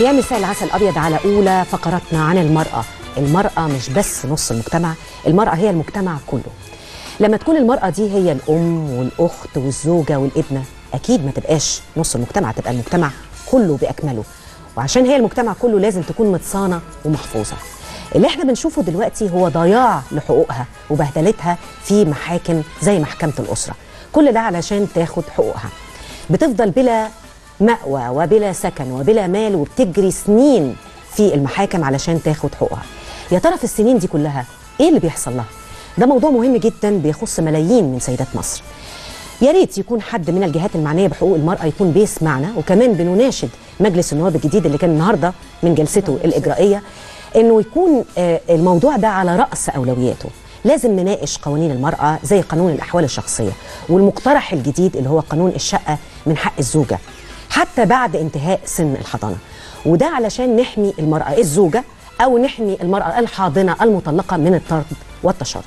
يا مساء العسل الابيض على أولى فقراتنا عن المرأة. المرأة مش بس نص المجتمع المرأة هي المجتمع كله. لما تكون المرأة دي هي الأم والأخت والزوجة والابنة أكيد ما تبقاش نص المجتمع تبقى المجتمع كله بأكمله. وعشان هي المجتمع كله لازم تكون متصانة ومحفوظة. اللي إحنا بنشوفه دلوقتي هو ضياع لحقوقها وبهدلتها في محاكم زي محكمة الأسرة. كل ده علشان تاخد حقوقها. بتفضل بلا مأوى وبلا سكن وبلا مال وبتجري سنين في المحاكم علشان تاخد حقوقها. يا ترى في السنين دي كلها إيه اللي بيحصل لها؟ ده موضوع مهم جدا بيخص ملايين من سيدات مصر. يا ريت يكون حد من الجهات المعنية بحقوق المرأة يكون بيسمعنا وكمان بنناشد مجلس النواب الجديد اللي كان النهارده من جلسته الإجرائية إنه يكون آه، الموضوع ده على رأس أولوياته. لازم نناقش قوانين المرأة زي قانون الأحوال الشخصية والمقترح الجديد اللي هو قانون الشقة من حق الزوجة. حتى بعد انتهاء سن الحضانة. وده علشان نحمي المرأة الزوجة أو نحمي المرأة الحاضنة المطلقة من الطرد والتشرد.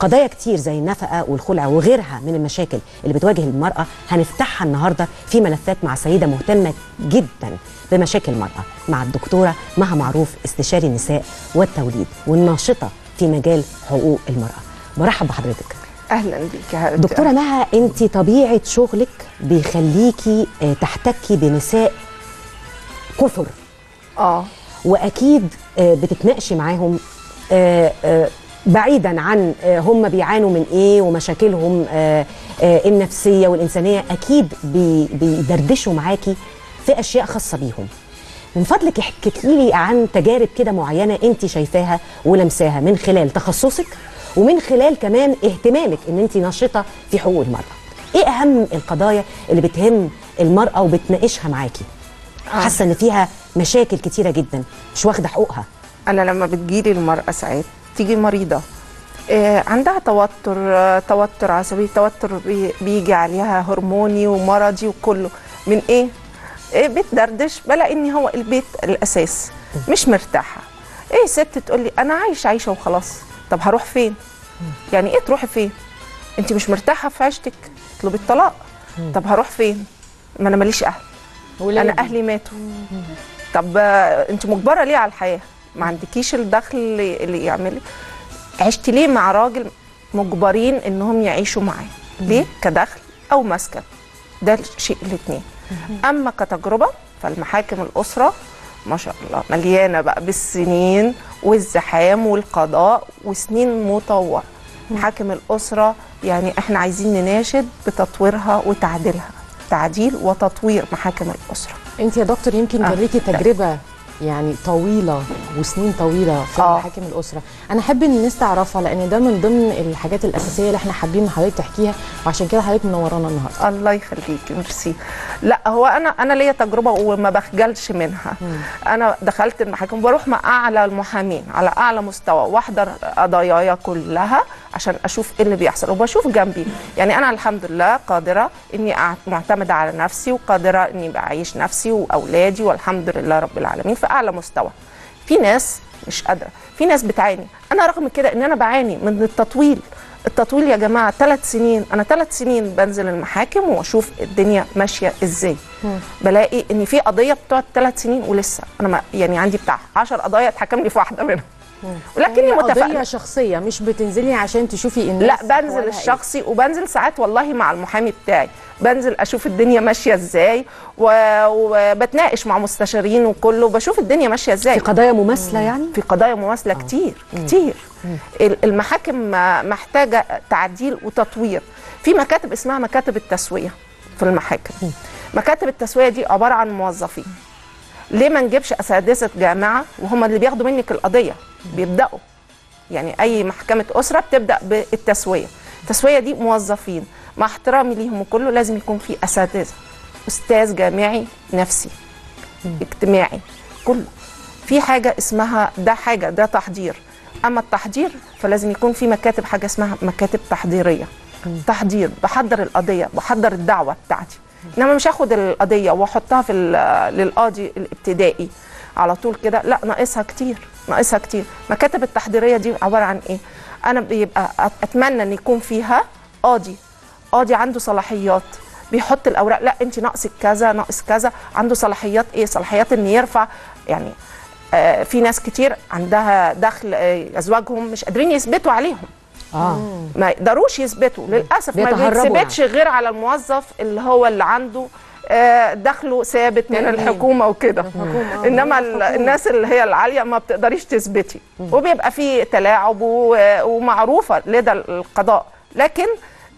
قضايا كتير زي النفقة والخلع وغيرها من المشاكل اللي بتواجه المرأة هنفتحها النهارده في ملفات مع سيدة مهتمة جدا بمشاكل المرأة مع الدكتورة مها معروف استشاري النساء والتوليد والناشطة في مجال حقوق المرأة. برحب بحضرتك. أهلا بيك يا دكتورة مها انت طبيعة شغلك بيخليكي آه، تحتكي بنساء كثر آه. وأكيد آه، بتتناقشي معاهم آه، بعيدا عن هم بيعانوا من إيه ومشاكلهم النفسية والإنسانية أكيد بي- بيدردشوا معاكي في أشياء خاصة بيهم. من فضلك احكي لي عن تجارب كده معينة انت شايفاها ولمساها من خلال تخصصك ومن خلال كمان اهتمامك إن انت ناشطه في حقوق المرأة. إيه أهم القضايا اللي بتهم المرأة وبتناقشها معاكي حاسة إن فيها مشاكل كتيرة جدا مش واخدة حقوقها. أنا لما بتجيلي المرأة ساعات تيجي مريضة آه عندها توتر آه توتر عصبي توتر بي بيجي عليها هرموني ومرضي وكله. من إيه؟ إيه بتدردش بلاقي إن هو البيت الأساس مش مرتاحة. إيه ست تقول لي أنا عايش عايشة وخلاص. طب هروح فين؟ يعني إيه تروحي فين؟ انت مش مرتاحة في عيشتك اطلبي الطلاق. طب هروح فين؟ ما أنا ماليش أهل. أنا أهلي ماتوا. طب انت مجبرة ليه على الحياة؟ ما عندكيش الدخل اللي, اللي يعمل عشتي ليه مع راجل مجبرين انهم يعيشوا معاه؟ ليه؟ كدخل أو مسكن. ده الشيء الاثنين اما كتجربة فالمحاكم الأسرة ما شاء الله. مليانة بقى بالسنين والزحام والقضاء وسنين مطولة. محاكم الأسرة يعني إحنا عايزين نناشد بتطويرها وتعديلها. تعديل وتطوير محاكم الأسرة. أنت يا دكتور يمكن آه. كان ليكي تجربة يعني طويلة وسنين طويلة في آه. محاكم الأسرة. أنا أحب إن الناس تعرفها لأن ده من ضمن الحاجات الأساسية اللي إحنا حابين حضرتك تحكيها. وعشان كده حضرتك منورانا النهارده. الله يخليكي ميرسي. لا هو أنا أنا ليا تجربة وما بخجلش منها. أنا دخلت المحاكم بروح مع أعلى المحامين على أعلى مستوى وأحضر قضاياي كلها. عشان أشوف إيه اللي بيحصل. وبشوف جنبي يعني أنا الحمد لله قادرة إني معتمدة على نفسي وقادرة إني بعيش نفسي وأولادي والحمد لله رب العالمين في أعلى مستوى. في ناس مش قادرة. في ناس بتعاني. أنا رغم كده إن أنا بعاني من التطويل. التطويل يا جماعة ثلاث سنين. أنا ثلاث سنين بنزل المحاكم وأشوف الدنيا ماشية إزاي. بلاقي إن في قضية بتقعد ثلاث سنين ولسه. أنا ما يعني عندي بتاع 10 قضايا اتحكم لي في واحدة منهم. ولكني متفائله شخصية مش بتنزلي عشان تشوفي لا الناس بنزل أحوالها إيه. الشخصي وبنزل ساعات والله مع المحامي بتاعي. بنزل أشوف الدنيا ماشية إزاي وبتناقش مع مستشارين وكله بشوف الدنيا ماشية إزاي. في قضايا مماثلة يعني؟ في قضايا مماثلة كتير كتير. ال- المحاكم محتاجة تعديل وتطوير. في مكاتب اسمها مكاتب التسوية في المحاكم. مكاتب التسوية دي عبارة عن موظفين. ليه ما نجيبش أساتذة جامعة وهم اللي بياخدوا منك القضية؟ بيبدأوا. يعني أي محكمة أسرة بتبدأ بالتسوية. التسوية دي موظفين مع احترامي ليهم وكله لازم يكون في أساتذة. أستاذ جامعي نفسي اجتماعي كله. في حاجة اسمها ده حاجة ده تحضير. أما التحضير فلازم يكون في مكاتب حاجة اسمها مكاتب تحضيرية. تحضير بحضر القضية بحضر الدعوة بتاعتي. إنما مش هاخد القضية وأحطها في للقاضي الابتدائي. على طول كده. لا ناقصها كتير ناقصها كتير. مكاتب التحضيرية دي عبارة عن إيه؟ أنا بيبقى أتمنى إن يكون فيها قاضي. قاضي عنده صلاحيات. بيحط الأوراق لا انت ناقصك كذا ناقص كذا. عنده صلاحيات إيه؟ صلاحيات إن يرفع يعني آه في ناس كتير عندها دخل آه أزواجهم مش قادرين يثبتوا عليهم. آه. ما يقدروش يثبتوا للأسف ما بيثبتش غير على الموظف اللي هو اللي عنده دخله ثابت من. الحكومة وكده. آه، إنما. الناس اللي هي العالية ما بتقدريش تثبتي. وبيبقى في تلاعب ومعروفة لدى القضاء. لكن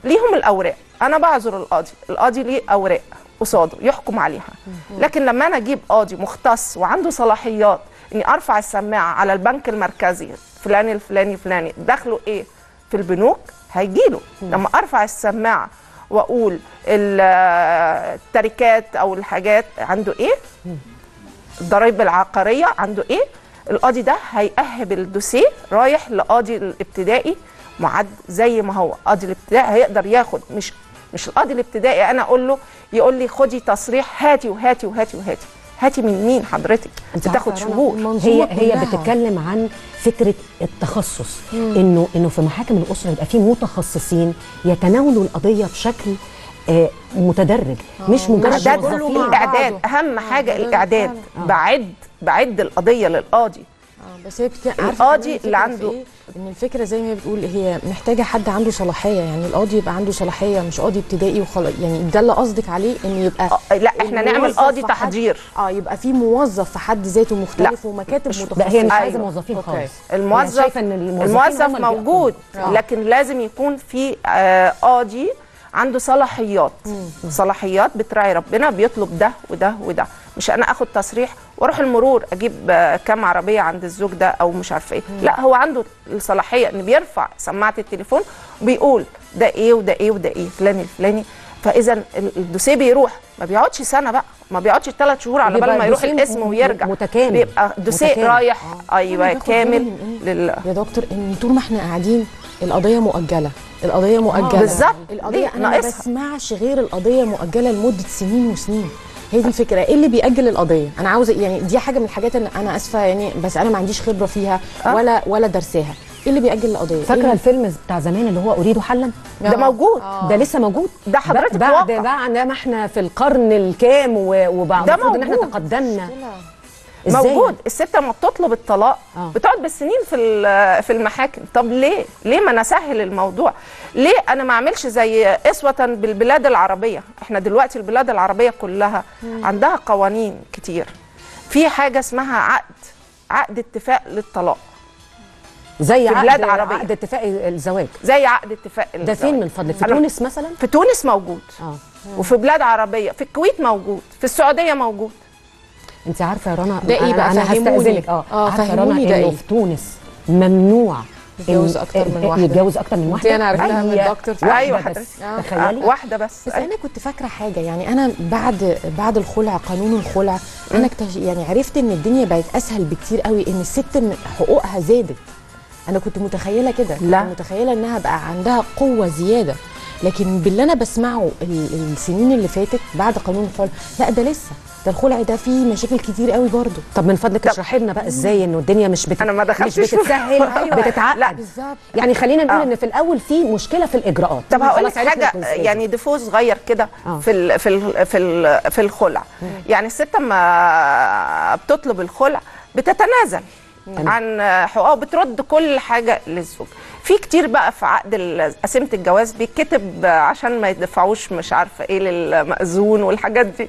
ليهم الأوراق. أنا بعذر القاضي. القاضي ليه أوراق قصاده يحكم عليها. لكن لما أنا أجيب قاضي مختص وعنده صلاحيات إني أرفع السماعة على البنك المركزي فلان الفلاني فلاني دخله إيه؟ في البنوك هيجيله. لما أرفع السماعة وأقول ال- التركات أو الحاجات عنده إيه؟ الضرايب العقارية عنده إيه؟ القاضي ده هيأهب الدوسيه رايح لقاضي الابتدائي معد زي ما هو. قاضي الابتدائي هيقدر ياخد مش مش القاضي الابتدائي أنا أقول له يقول لي خدي تصريح هاتي وهاتي وهاتي وهاتي. هاتي من مين حضرتك؟ بتاخد شهور. هي هي كلها. بتتكلم عن فكرة التخصص. انه إنه في محاكم الأسرة يبقى في متخصصين يتناولوا القضية بشكل آه متدرج. مش مجرد اعداد كله الإعداد. أهم حاجة لازم الإعداد. بعد بعد القضية للقاضي. آه، بس هي بت... عارفة القاضي اللي عنده- إيه؟ إن الفكرة زي ما هي بتقول هي محتاجة حد عنده صلاحية يعني القاضي يبقى عنده صلاحية مش قاضي ابتدائي وخلاص يعني ده اللي قصدك عليه؟ إن يبقى آه، لا إحنا نعمل قاضي تحضير. آه يبقى في موظف في حد ذاته مختلف ومكاتب متخصصة. لا هي مش عايزة أيوة. موظفين أوكي. خالص. الموظف الموظفين الموظف موجود آه. لكن لازم يكون في آه، قاضي عنده صلاحيات. صلاحيات بتراعي ربنا بيطلب ده وده وده. مش أنا آخد تصريح وأروح المرور أجيب آه، كام عربية عند الزوج ده أو مش عارفة إيه لا هو عنده الصلاحية ان بيرفع سماعة التليفون وبيقول ده إيه وده إيه وده إيه فلان الفلاني فاذا ال- الدوسيه بيروح ما بيقعدش سنة بقى ما بيقعدش ثلاث شهور على بال ما يروح الاسم ويرجع متكامل. بيبقى دوسيه. رايح أيوه باخد بالي كامل إيه؟ لل يا دكتور إن طول ما إحنا قاعدين القضية مؤجلة القضية مؤجلة بالظبط. القضية؟ أنا ما. بسمعش غير القضية مؤجله لمدة سنين وسنين هي دي الفكرة. إيه اللي بيأجل القضية؟ أنا عاوزة يعني دي حاجة من الحاجات اللي أنا آسفة يعني بس أنا ما عنديش خبرة فيها آه. ولا ولا درساها. إيه اللي بيأجل القضية؟ فاكرة إيه الفيلم بتاع زمان اللي هو اريد حلا؟ ده موجود. ده لسه موجود. ده حضرتك بعد. بعد ما إحنا في القرن الكام وبعد إن إحنا. تقدمنا؟ موجود. الست لما بتطلب الطلاق آه. بتقعد بالسنين في في المحاكم. طب ليه؟ ليه ما نسهل الموضوع؟ ليه أنا ما أعملش زي إسوة بالبلاد العربية؟ إحنا دلوقتي البلاد العربية كلها عندها قوانين كتير. في حاجة اسمها عقد عقد اتفاق للطلاق. زي في عقد بلاد عربية. عقد اتفاق الزواج. زي عقد اتفاق ده الزواج. فين من فضلك في تونس مثلا؟ في تونس موجود. آه. وفي بلاد عربية. في الكويت موجود. في السعودية موجود. انت عارفة يا رنا ده إيه أنا- بقى؟ أنا. هستأذنك آه آه، عارفه رنا ده إنه إيه؟ في تونس ممنوع يتجوز أكتر من واحدة. يتجوز أكتر من واحدة أنا عرفتها من الدكتور. واحدة أيوة بس حضرتك. آه. تخيلي واحدة بس بس أنا كنت فاكرة حاجة يعني أنا بعد بعد الخلع قانون الخلع أنا اكتش يعني عرفت إن الدنيا بقت أسهل بكتير قوي إن الست حقوقها زادت أنا كنت متخيلة كده لا. كنت متخيلة إنها بقى عندها قوة زيادة لكن باللي أنا بسمعه ال- السنين اللي فاتت بعد قانون الخلع لا ده لسه ده الخلع ده فيه مشاكل كتير قوي برضه طب من فضلك اشرحي لنا بقى إزاي إنه الدنيا مش بت... أنا ما دخلتش مش بتتسهل أيوة. بتتعقد لا. بالظبط يعني خلينا نقول آه. إن في الأول في مشكلة في الإجراءات طب هقول لك حاجة. يعني ديفو صغير كده آه. في ال في ال في ال في الخلع يعني الست لما بتطلب الخلع بتتنازل. عن حقوقها وبترد كل حاجة للزوج في كتير بقى في عقد قسيمه الجواز بيتكتب عشان ما يدفعوش مش عارفة إيه للمأذون والحاجات دي.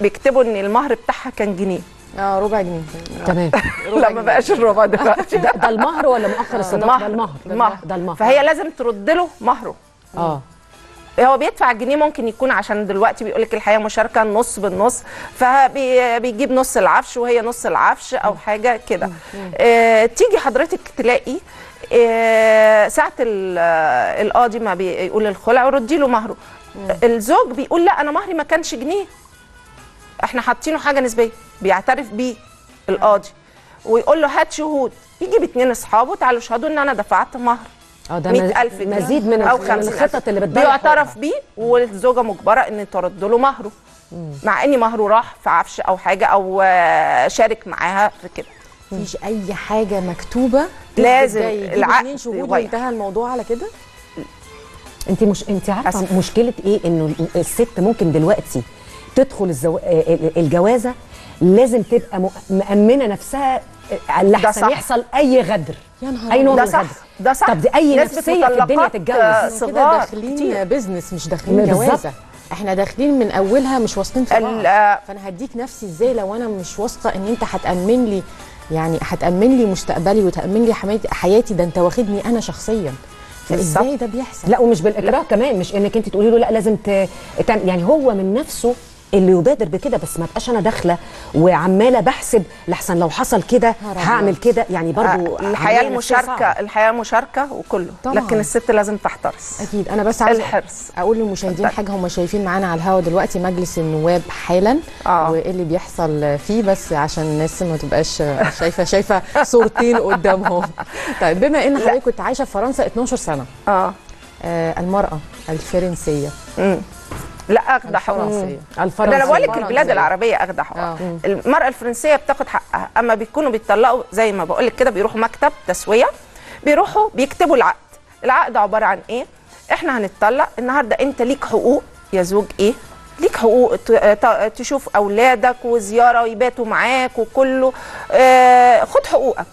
بيكتبوا ان المهر بتاعها كان جنيه. آه ربع جنيه. تمام. لا ما بقاش الربع دلوقتي. ده, ده المهر ولا مؤخر الصداقه ده المهر. المهر. ده المهر. فهي لازم ترد له مهره. آه. هو بيدفع جنيه ممكن يكون عشان دلوقتي بيقول لك الحياة مشاركة النص بالنص فبيجيب نص العفش وهي نص العفش أو حاجة كده. آه تيجي حضرتك تلاقي آه ساعة آه، القاضي ما بيقول الخلع وردي له مهره. الزوج بيقول لا أنا مهري ما كانش جنيه. إحنا حاطينه حاجة نسبية. بيعترف بيه القاضي. ويقول له هات شهود. يجيب اتنين أصحابه تعالوا شهدوا إن أنا دفعت مهر. آه ده 100000 جنيه. مزيد من أو من 50,000. الخطط اللي بتضيع بيعترف بيه والزوجه مجبرة إن ترد له مهره. مع ان مهره راح في عفش أو حاجة أو آه، شارك معاها في كده. مفيش أي حاجة مكتوبة لازم العقد اتنين شهود. وانتهى الموضوع على كده؟ انت مش انت عارفة أسف. مشكلة إيه؟ إنه الست ممكن دلوقتي تدخل الزو... ال- الجوازة لازم تبقى م- مأمنة نفسها لحسن صح. يحصل أي غدر. يا نهار أي نوع ده من الغدر ده صح. طب دي أي نفسيه في الدنيا تتجوز. آه، كده داخلين كتير. بيزنس مش داخلين. جوازة. إحنا داخلين من أولها مش واثقين في بعض فأنا هديك نفسي إزاي لو أنا مش واثقة إن أنت هتأمن لي يعني هتأمن لي مستقبلي وتأمن لي حياتي؟ ده أنت واخدني أنا شخصيا. فإزاي بالظبط. ده بيحصل؟ لا ومش بالإكراه كمان. مش إنك أنت تقولي له لا لازم ت... يعني هو من نفسه اللي يبادر بكده بس ما بقاش أنا داخلة وعمالة بحسب لحسن لو حصل كده هعمل. كده يعني برضو آه، الحياة المشاركه. الحياة مشاركة وكله طبعاً. لكن الست لازم تحترس أكيد أنا بس عايزة الحرص. أقول للمشاهدين. حاجة هم شايفين معانا على الهوا دلوقتي مجلس النواب حالا آه. وإيه اللي بيحصل فيه بس عشان الناس ما تبقاش شايفه شايفة صورتين قدامهم طيب بما إن حضرتك كنت عايشة في فرنسا 12 سنة آه آه المرأة الفرنسية مم. لا اخدع حقوق ده أنا بقول لك. البلاد العربية اخدع حقوقها آه. المرأة الفرنسية بتاخد حقها. أما بيكونوا بيطلقوا زي ما بقول لك كده بيروحوا مكتب تسوية بيروحوا بيكتبوا العقد. العقد عبارة عن إيه؟ إحنا هنتطلق النهارده أنت ليك حقوق يا زوج إيه؟ ليك حقوق تشوف أولادك وزيارة ويباتوا معاك وكله. آه خد حقوقك.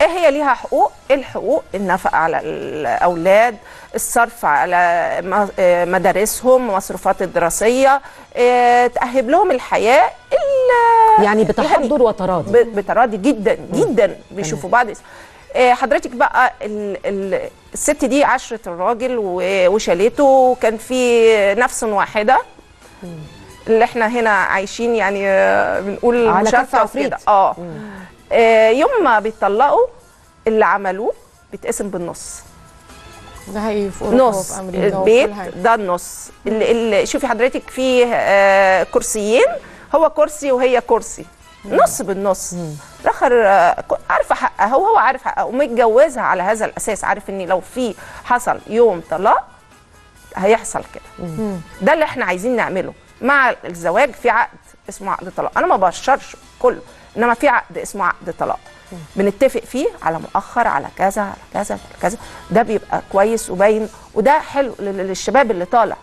إيه هي ليها حقوق؟ الحقوق؟ النفقه على الأولاد الصرف على آه، مدارسهم مصروفات الدراسية آه، تأهب لهم الحياة ال- يعني بتحضر وتراضي. بتراضي جدا جدا بيشوفوا بعض. آه، حضرتك بقى ال ال الست دي عشرة الراجل وشالته وكان في نفس واحدة. اللي إحنا هنا عايشين يعني بنقول على. وكده. آه. يوم ما بيطلقوا اللي عملوه بيتقسم بالنص. ده حقيقي في أوروبا نص. وفي أمريكا البيت. ده النص. اللي, اللي شوفي حضرتك فيه آه كرسيين هو كرسي وهي كرسي. نص بالنص. الآخر آه، عارفة حقها وهو عارف حقها ومتجوزها على هذا الأساس عارف إن لو في حصل يوم طلاق هيحصل كده. ده اللي إحنا عايزين نعمله. مع الزواج في عقد اسمه عقد طلاق. أنا ما بشرش كله. إنما في عقد اسمه عقد طلاق. بنتفق فيه على مؤخر على كذا على كذا على كذا. ده بيبقى كويس وباين وده حلو لل- للشباب اللي طالع.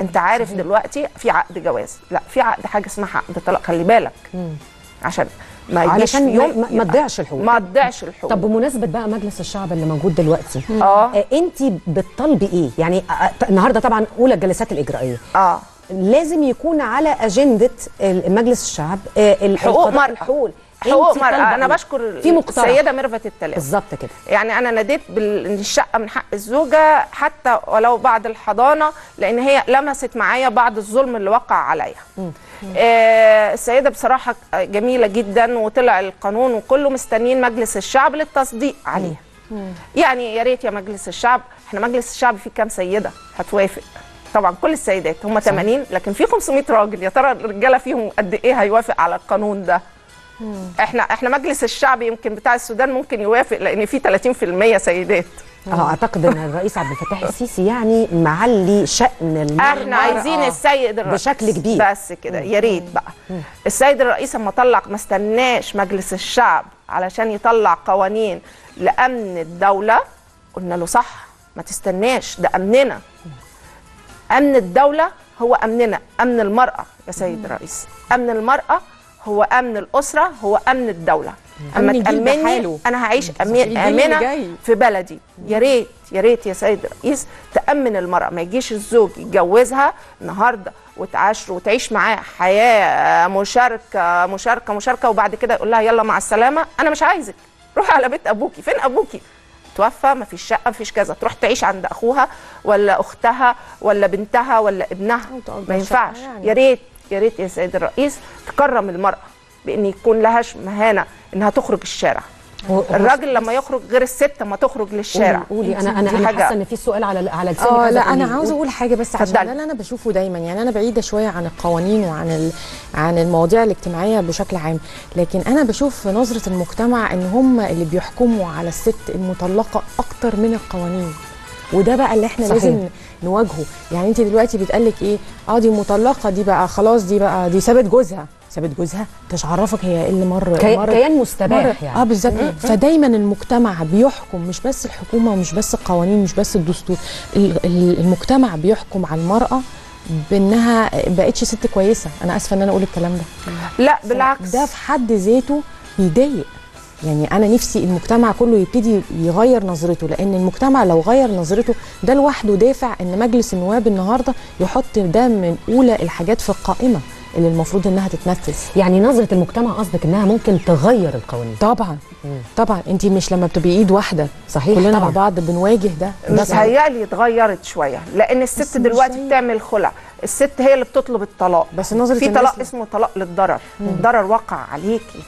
أنت عارف دلوقتي في عقد جواز. لا في عقد حاجة اسمها عقد طلاق خلي بالك. عشان ما يجيش في يوم ما- تضيعش الحقوق. ما تضيعش الحقوق. طب بمناسبة بقى مجلس الشعب اللي موجود دلوقتي آه. انت بتطالبي إيه؟ يعني آه، آه، النهارده طبعا أولى الجلسات الإجرائية. آه. لازم يكون على أجندة مجلس الشعب آه، حقوق مرأة. الحقوق حقوق أنت مرأة إيه؟ بشكر في مقترح. السيدة ميرفت التلاوي بالظبط كده. يعني أنا ناديت بال- إن الشقه من حق الزوجة حتى ولو بعد الحضانة لأن هي لمست معايا بعض الظلم اللي وقع عليا. آه السيدة بصراحة جميلة جدا وطلع القانون وكله مستنيين مجلس الشعب للتصديق عليه يعني يا ريت يا مجلس الشعب إحنا مجلس الشعب فيه كام سيدة؟ هتوافق؟ طبعا كل السيدات هم 80 لكن في 500 راجل. يا ترى الرجالة فيهم قد إيه هيوافق على القانون ده؟ إحنا إحنا مجلس الشعب يمكن بتاع السودان ممكن يوافق لأن في 30% سيدات. آه أعتقد إن الرئيس عبد الفتاح السيسي يعني معلي شأن المرأة. إحنا عايزين السيد الرئيس. بشكل كبير. بس كده يا ريت بقى. السيد الرئيس أما طلع ما استناش مجلس الشعب علشان يطلع قوانين لأمن الدولة. قلنا له صح ما تستناش ده أمننا. أمن الدولة هو أمننا. أمن المرأة يا سيد الرئيس. أمن المرأة هو أمن الأسرة هو أمن الدولة. أمن اما تأمني. أنا هعيش آمنة. في بلدي. يا ريت يا ريت يا سيد الرئيس تأمن المرأة. ما يجيش الزوج يتجوزها النهارده وتعاشر وتعيش معاه حياة مشاركة مشاركة مشاركة وبعد كده يقول لها يلا مع السلامة أنا مش عايزك. روحي على بيت أبوكي. فين أبوكي؟ توفى ما فيش شقة ما فيش كذا. تروح تعيش عند أخوها ولا أختها ولا بنتها ولا ابنها. ما ينفعش. يعني. يا ريت يا ريت يا سيد الرئيس تكرم المرأة بإن يكون لهاش مهانة إنها تخرج الشارع. الراجل لما يخرج غير الست لما تخرج للشارع. قولي أنا أنا أنا حاسة إن في سؤال على على لسانك آه لا أنا. عاوزة أقول حاجة بس عشان. ده اللي أنا بشوفه دايما. يعني أنا بعيدة شوية عن القوانين وعن ال... عن المواضيع الاجتماعية بشكل عام. لكن أنا بشوف في نظرة المجتمع إن هم اللي بيحكموا على الست المطلقة أكتر من القوانين. وده بقى اللي إحنا صحيح. لازم نواجهه. يعني انت دلوقتي بتقالك إيه؟ آه دي مطلقة دي بقى خلاص دي بقى دي سابت جوزها. سابت جوزها مش عرفك هي إيه اللي مر كي- مر- كيان مستباح مر- يعني. آه بالظبط. فدايما المجتمع بيحكم مش بس الحكومة ومش بس القوانين مش بس الدستور ال- ال- المجتمع بيحكم على المرأة بأنها بقتش ست كويسة. أنا آسفة إن أنا أقول الكلام ده. لا بالعكس. ده في حد ذاته بيضايق. يعني أنا نفسي المجتمع كله يبتدي يغير نظرته لأن المجتمع لو غير نظرته ده لوحده دافع إن مجلس النواب النهارده يحط ده من أولى الحاجات في القائمة. اللي المفروض إنها تتنفذ. يعني نظرة المجتمع قصدك إنها ممكن تغير القوانين. طبعا طبعا. انت مش لما بتبقي إيد واحدة. صحيح كلنا مع بعض بنواجه ده. متهيألي اتغيرت شوية لأن الست دلوقتي بتعمل خلع. الست هي اللي بتطلب الطلاق. بس نظرة في طلاق ل- اسمه طلاق للضرر. الضرر وقع عليكي.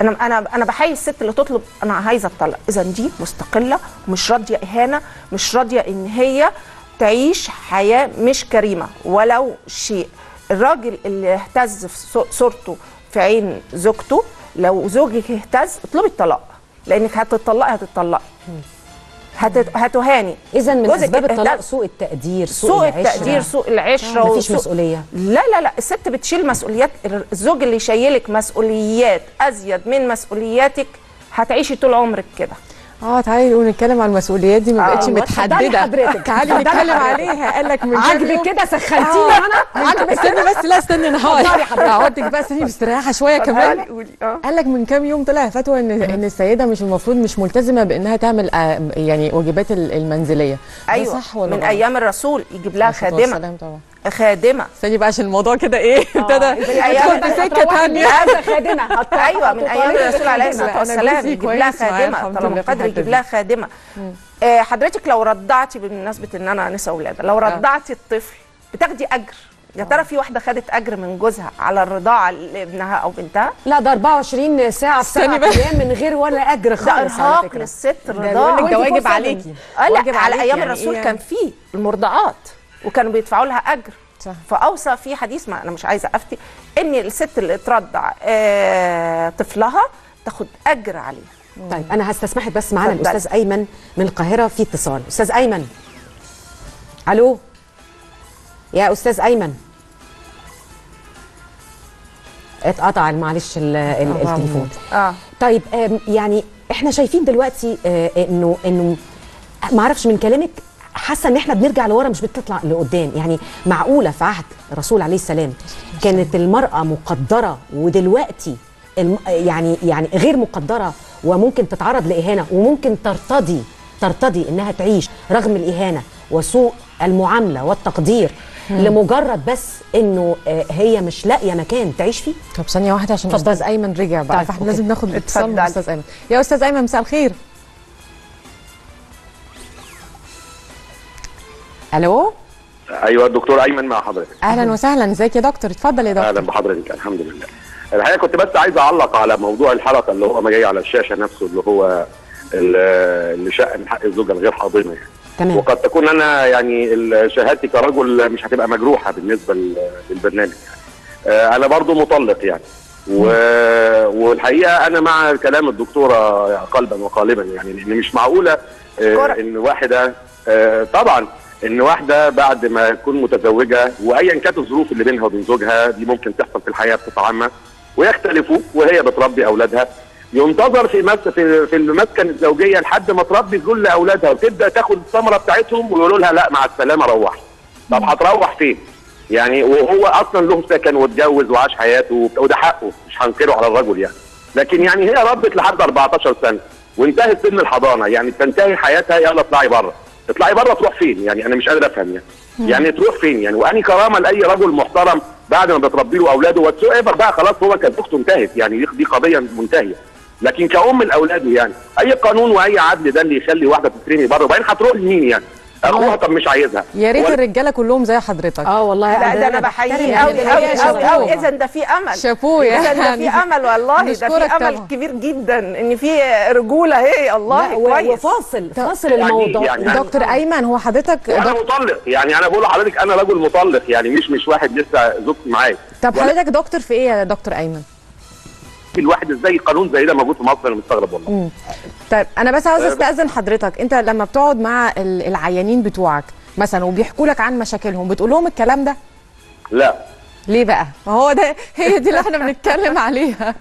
أنا أنا أنا بحيي الست اللي تطلب أنا عايزة الطلاق. اذا دي مستقلة ومش راضية إهانة مش راضية إن هي تعيش حياة مش كريمة ولو شيء. الراجل اللي اهتز في صو- صورته في عين زوجته لو زوجك اهتز اطلبي الطلاق لأنك هتطلقي هتطلقي هت- هتهاني. اذا من أسباب الطلاق. سوء التقدير سوء, سوء العشرة. التقدير سوء العشرة مفيش وسوء- مسؤولية. لا لا لا الست بتشيل مسؤوليات الزوج اللي يشيلك مسؤوليات أزيد من مسؤولياتك هتعيشي طول عمرك كده. آه تعالي نقول نتكلم عن المسؤوليات دي ما آه، بقتش. متحددة. حضرتك. تعالي نتكلم. عليها قال لك من عاجبك كده؟ سخنتيني أنا؟ عاجبك استني بس لا استني أنا هقعد. اتفضلي حضرتك. اقعدك بقى استني مستريحه شوية كمان. آه. قال لك من كام يوم طلع فتوى إن إن السيدة مش المفروض مش ملتزمة بإنها تعمل آه، يعني واجبات ال- المنزلية. أيوه. صح ولا من؟ أيام الرسول يجيب لها خادمة. طبعا. خادمة. استني بقى عشان الموضوع كده إيه؟ ابتدى أيام يدخل في سكه ثانية هذا خادمة. أيوه من أيام الرسول عليه الصلاة والسلام يجيب لها خادمة. طالما قادر الحتة يجيب. لها خادمة. آه حضرتك لو رضعتي بمناسبة إن أنا نسا ولادة لو رضعتي الطفل بتاخدي أجر؟ يا ترى في واحدة خدت أجر من جوزها على الرضاعة لابنها أو بنتها؟ لا ده 24 ساعة في سبع. أيام من غير ولا أجر ده خالص على إرهاق للست ده الرضاعه ده واجب عليكي. آه واجب لا على أيام يعني الرسول إيه؟ كان في المرضعات. وكانوا بيدفعوا لها أجر. صح. فأوصى في حديث ما أنا مش عايزة أفتي إن الست اللي ترضع آه طفلها تاخد أجر عليه طيب أنا هستسمحك بس معانا. الأستاذ أيمن من القاهرة في اتصال. أستاذ أيمن. ألو؟ يا أستاذ أيمن. اتقطع معلش. التليفون. آه. طيب يعني إحنا شايفين دلوقتي آه، انه انه ما أعرفش من كلامك حاسة إن إحنا بنرجع لورا مش بتطلع لقدام يعني معقولة في عهد الرسول عليه السلام كانت المرأة مقدرة ودلوقتي. يعني يعني غير مقدرة وممكن تتعرض لإهانة وممكن ترتضي ترتضي إنها تعيش رغم الإهانة وسوء المعاملة والتقدير لمجرد بس إنه آه، هي مش لاقية مكان تعيش فيه طب ثانية واحدة عشان. أستاذ أيمن رجع بقى طيب، فاحنا. لازم ناخد اتصال من. أستاذ أيمن يا أستاذ أيمن مساء الخير ألو؟ أيوه الدكتور أيمن مع حضرتك. أهلا وسهلا. إزيك يا دكتور؟ اتفضل يا دكتور. أهلا بحضرتك الحمد لله. الحقيقة كنت بس عايز أعلق على موضوع الحلقة اللي هو ما جاي على الشاشة نفسه اللي هو ال- اللي شأن حق الزوجة الغير حاضنة يعني. تمام. وقد تكون أنا يعني شهادتي كرجل مش هتبقى مجروحة بالنسبة لل- للبرنامج يعني. آه، أنا برضو مطلق يعني. و... والحقيقة أنا مع كلام الدكتورة قلبا وقالبا يعني لأن مش معقولة آه،. إن واحدة آه، طبعا إن واحدة بعد ما تكون متزوجة وايا كانت الظروف اللي بينها وبين زوجها دي ممكن تحصل في الحياة بصفة عامة ويختلفوا وهي بتربي أولادها. ينتظر في مس في في المسكن الزوجية لحد ما تربي كل أولادها وتبدأ تاخد الثمرة بتاعتهم ويقولوا لها لا مع السلامة روحي طب هتروح فين؟ يعني وهو أصلا له سكن واتجوز وعاش حياته وده حقه مش هنكره على الرجل يعني. لكن يعني هي ربت لحد 14 سنة وانتهت سن الحضانة يعني تنتهي حياتها يلا اطلعي بره. اطلعي بره تروح فين؟ يعني أنا مش قادر أفهم يعني. يعني تروح فين؟ يعني واني كرامة لأي رجل محترم بعد ما بتربي له أولاده ايفر بقى خلاص هو كانت اخته انتهت. يعني دي- قضية منتهية. لكن كأم لأولاده يعني أي قانون وأي عدل ده اللي يخلي واحدة تترمي بره؟ وبعدين هتروح لمين يعني؟ أخوها طب مش عايزها. يا ريت الرجالة كلهم زي حضرتك. آه والله لا ده أنا بحييه قوي قوي. قوي قوي إذا ده في أمل. شابوه إذا ده يعني. في أمل والله ده في أمل طبعا. كبير جدا إن في رجولة. اهي الله كويس. وفاصل فاصل يعني- الموضوع. يعني- دكتور أيمن هو حضرتك وأنا دك... مطلق. يعني أنا بقول لحضرتك أنا رجل مطلق يعني مش مش واحد لسه زوجتي معايا. طب حضرتك دكتور في إيه يا دكتور أيمن؟ الواحد إزاي قانون زي ده موجود في مصر؟ أنا مستغرب والله. طيب أنا بس عاوز أه، أستأذن حضرتك. أنت لما بتقعد مع ال- العيانين بتوعك مثلا وبيحكوا لك عن مشاكلهم بتقول لهم الكلام ده؟ لا. ليه بقى؟ ما هو ده هي دي اللي إحنا بنتكلم عليها.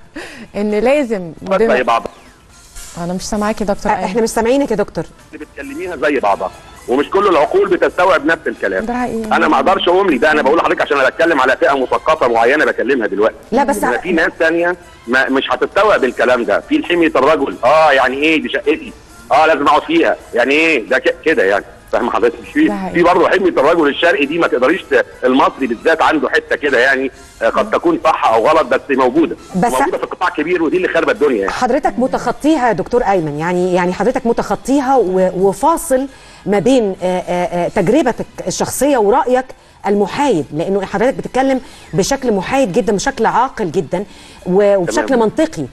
إن لازم زي ضمن- بعضها أنا مش سامعاكي يا دكتور إحنا مش سامعينك يا دكتور. اللي بتكلميها زي بعضها ومش كل العقول بتستوعب نفس الكلام. ده حقيقي. أنا ما أقدرش اقوم لي ده أنا بقول لحضرتك عشان أنا بتكلم على فئة مثقفة معينة بكلمها دلوقتي. لا بس إنما في ناس تانية ما مش هتستوعب الكلام ده. في حميه الرجل. آه يعني إيه؟ دي شقتي. آه لازم أقعد فيها. يعني إيه؟ ده ك- كده يعني. فاهم حضرتك في. في برضه حميه الرجل الشرقي دي ما تقدريش المصري بالذات عنده حتة كده يعني آه، قد تكون صح أو غلط بس موجودة بس- موجودة في قطاع كبير ودي اللي خربت الدنيا يعني حضرتك متخطيها يا دكتور أيمن يعني يعني حضرتك متخطيها وفاصل ما بين آه، آه، تجربتك الشخصية ورأيك المحايد لأنه حضرتك بتتكلم بشكل محايد جدا بشكل عاقل جدا وبشكل. منطقي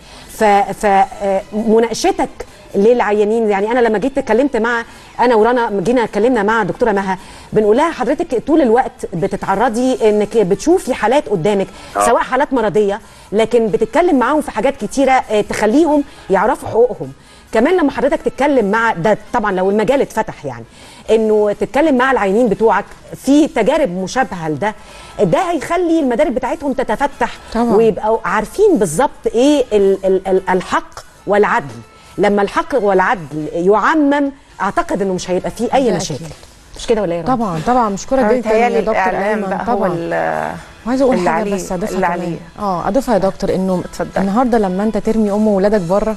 فمناقشتك للعيانين يعني أنا لما جيت اتكلمت مع أنا ورانا جينا اتكلمنا مع الدكتوره مها بنقول لها حضرتك طول الوقت بتتعرضي إنك بتشوفي حالات قدامك آه. سواء حالات مرضية لكن بتتكلم معاهم في حاجات كتيرة آه، تخليهم يعرفوا حقوقهم كمان لما حضرتك تتكلم مع ده طبعا لو المجال اتفتح يعني إنه تتكلم مع العيانين بتوعك في تجارب مشابهة لده ده هيخلي المدارك بتاعتهم تتفتح طبعاً. ويبقوا عارفين بالظبط إيه ال- ال- ال- الحق والعدل لما الحق والعدل يعمم أعتقد إنه مش هيبقى فيه أي مشاكل. مش كده ولا إيه؟ طبعا طبعا مشكورة جدا يا دكتور ايمن طبعا وعايزه أقول حاجة بس أضيفها اللي كمان عليه. آه أضيفها يا دكتور إنه. النهارده لما أنت ترمي ام ولادك بره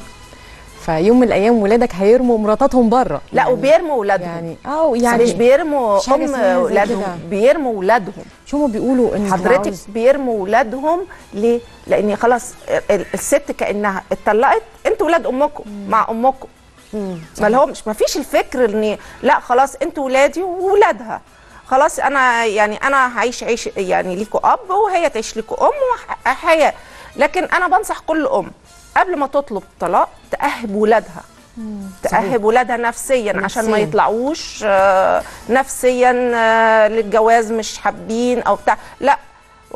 فيوم من الأيام ولادك هيرموا مراتاتهم بره. لا وبيرموا ولادهم. يعني آه يعني يعني مش بيرموا أم ولادهم. بيرموا ولادهم. شو ما بيقولوا إن حضرتك بيرموا ولادهم ليه؟ لأن خلاص ال- الست كأنها اتطلقت أنتوا ولاد أمكم مع أمكم. ما لهمش ما فيش الفكر إن لا خلاص أنتوا ولادي وولادها. خلاص أنا يعني أنا هعيش عيش يعني ليكوا أب وهي تعيش ليكوا أم وحياه لكن أنا بنصح كل أم. قبل ما تطلب طلاق تأهب ولادها. تأهب ولادها نفسيا. عشان ما. يطلعوش آه، نفسيا آه، للجواز مش حابين أو بتاع. لا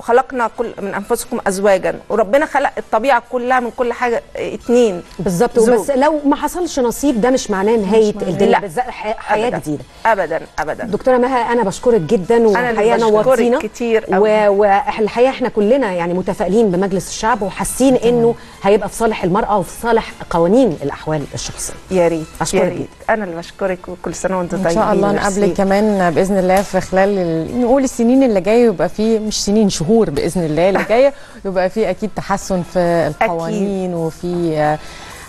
وخلقنا كل من أنفسكم ازواجا وربنا خلق الطبيعة كلها من كل حاجة اتنين بالظبط. بس لو ما حصلش نصيب ده مش معناه نهاية. الدنيا. بالذات حياه أبداً. جديدة ابدا ابدا دكتورة مها أنا بشكرك جدا والحقيقة بشكرك نورتينا كتير. و- والحقيقة إحنا كلنا يعني متفائلين بمجلس الشعب وحاسين إنه هيبقى في صالح المرأة وفي صالح قوانين الأحوال الشخصية يا ريت يا ريت أنا اللي بشكرك وكل سنة وأنتم إن طيبين شاء الله. نقابلك كمان بإذن الله في خلال ال... نقول السنين اللي جاية يبقى في مش سنين شهور بإذن الله اللي جاية يبقى في أكيد تحسن في القوانين وفي آه،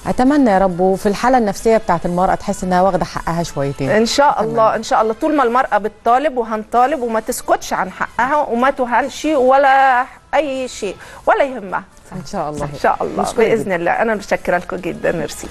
أتمنى يا رب. وفي الحالة النفسية بتاعت المرأة تحس إنها واخدة حقها شويتين. إن شاء الله إن شاء الله. طول ما المرأة بتطالب وهنطالب وما تسكتش عن حقها وما تهانش ولا أي شيء ولا يهمها. إن شاء الله. إن شاء الله. بإذن الله. أنا متشكرة لكم جدا. ميرسي.